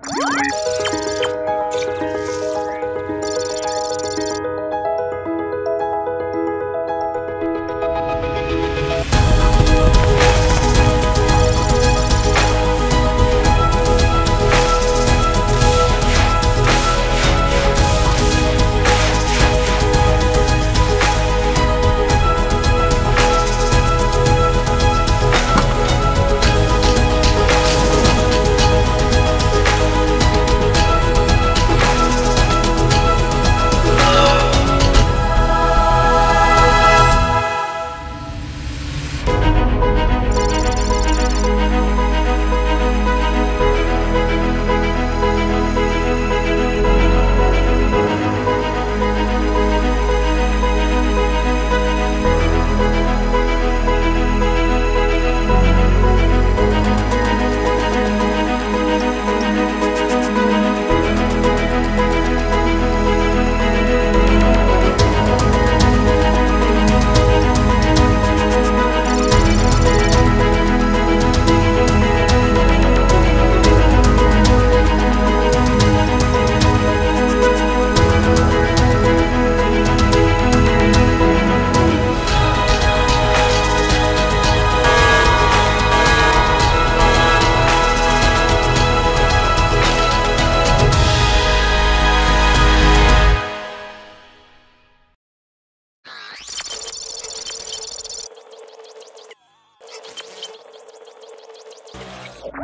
Yeah.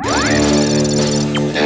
É.